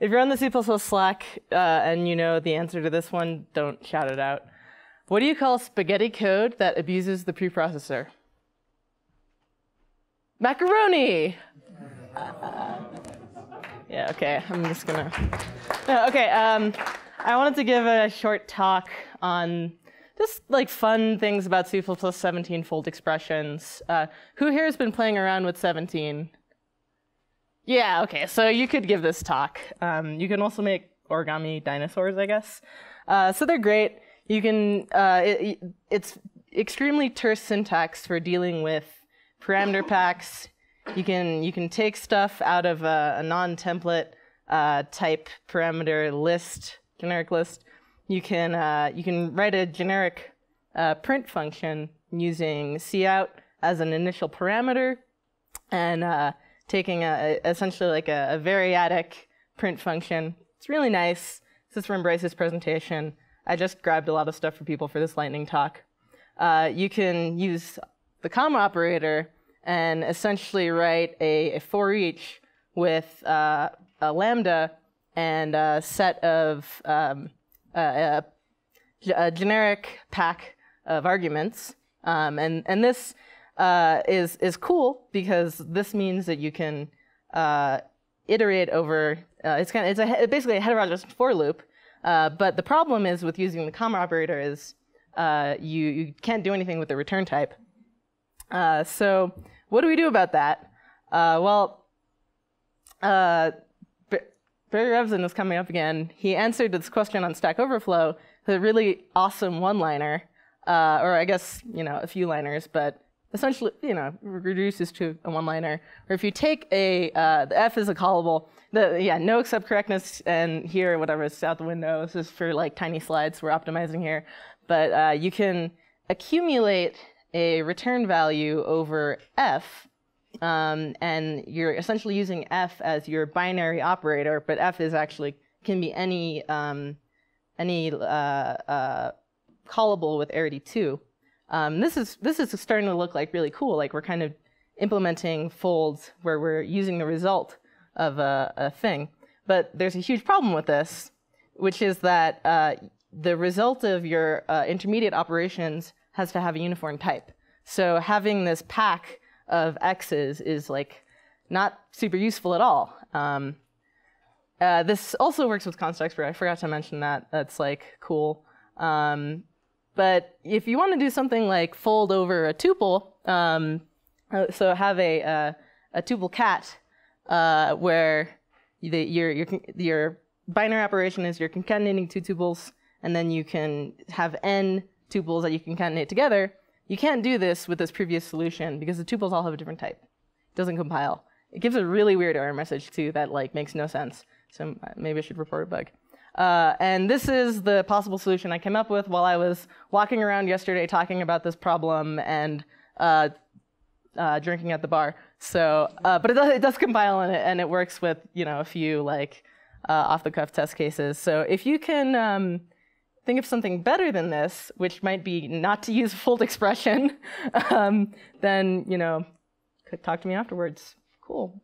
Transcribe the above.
if you're on the C++ Slack uh, and you know the answer to this one, don't shout it out. What do you call spaghetti code that abuses the preprocessor? Macaroni. yeah. Okay. I'm just gonna. No, okay. Um, I wanted to give a short talk on just like fun things about C++ 17 fold expressions. Uh, who here has been playing around with 17? Yeah, okay, so you could give this talk. Um, you can also make origami dinosaurs, I guess. Uh, so they're great. You can, uh, it, it's extremely terse syntax for dealing with parameter packs. You can, you can take stuff out of a, a non-template uh, type parameter list, generic list. You can, uh, you can write a generic uh, print function using cout as an initial parameter and uh, taking a, essentially like a, a, variadic print function. It's really nice. This is from Bryce's presentation. I just grabbed a lot of stuff for people for this lightning talk. Uh, you can use the comma operator and essentially write a, a for each with uh, a lambda and a set of um, a, a, generic pack of arguments. Um, and, and this uh, is, is cool because this means that you can uh, iterate over, uh, it's, kind of, it's a, basically a heterogeneous for loop. Uh, but the problem is with using the comma operator is uh, you, you can't do anything with the return type. So what do we do about that? well, Barry Revzin is coming up again. He answered this question on Stack Overflow the really awesome one-liner, or I guess you know a few liners, but essentially, you know, reduces to a one-liner. Or if you take a, uh, the f is a callable, the, yeah, noexcept correctness, and here, whatever is out the window, this is for like tiny slides we're optimizing here. But uh, you can accumulate a return value over f, um, and you're essentially using f as your binary operator, but f is actually, can be any, um, any uh, uh callable with arity 2. Um, this is this is starting to look like really cool. Like we're kind of implementing folds where we're using the result of a, a thing. But there's a huge problem with this, which is that uh, the result of your uh, intermediate operations has to have a uniform type. So having this pack of x's is like not super useful at all. Um, uh, this also works with constexpr. I forgot to mention that. That's like cool. Um, but if you want to do something like fold over a tuple, um, uh, so have a, uh, a tuple cat uh, where the, your, your, your binary operation is you're concatenating two tuples, and then you can have n tuples that you concatenate together. You can't do this with this previous solution because the tuples all have a different type. It doesn't compile. It gives a really weird error message too that like makes no sense. So maybe I should report a bug. Uh, and this is the possible solution I came up with while I was walking around yesterday talking about this problem and uh, uh, drinking at the bar. So, uh, but it does, it does compile and it, and it, works with you know a few like uh, off-the-cuff test cases. So if you can um, think of something better than this, which might be not to use fold expression, um, then you know talk to me afterwards. Cool.